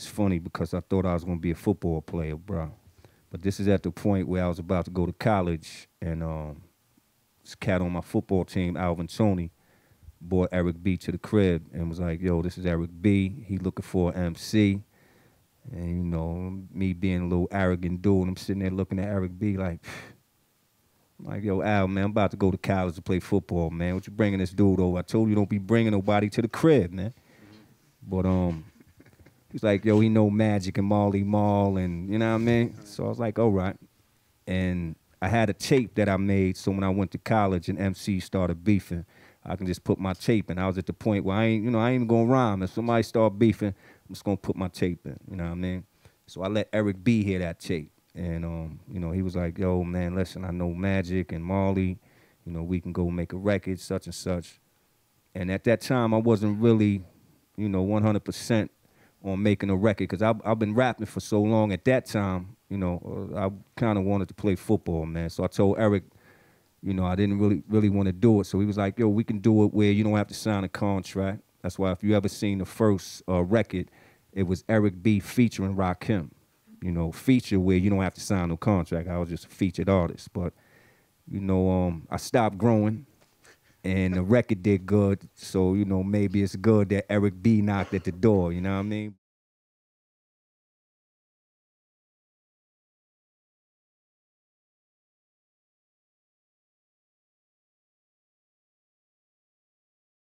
it's funny because I thought I was gonna be a football player, bro. But this is at the point where I was about to go to college, and um, this cat on my football team, Alvin Toney, brought Eric B to the crib and was like, "Yo, this is Eric B. He looking for an MC." And you know, me being a little arrogant dude, I'm sitting there looking at Eric B. like, like, yo, Al, man, I'm about to go to college to play football, man. What you bringing this dude over? I told you don't be bringing nobody to the crib, man. But um, he's like, yo, he know Magic and Marley Marl, and you know what I mean. So I was like, all right. And I had a tape that I made, so when I went to college and MC started beefing, I can just put my tape in. I was at the point where I ain't, you know, I ain't even gonna rhyme. If somebody start beefing, I'm just gonna put my tape in. You know what I mean? So I let Eric B hear that tape. And um, you know, he was like, "Yo, man, listen, I know Magic and Marley. You know, we can go make a record, such and such." And at that time, I wasn't really, you know, 100% on making a record because I've, I've been rapping for so long. At that time, you know, uh, I kind of wanted to play football, man. So I told Eric, you know, I didn't really really want to do it. So he was like, "Yo, we can do it where you don't have to sign a contract." That's why if you ever seen the first uh, record, it was Eric B featuring Rakim you know, feature where you don't have to sign no contract. I was just a featured artist. But, you know, um, I stopped growing and the record did good. So, you know, maybe it's good that Eric B knocked at the door, you know what I mean?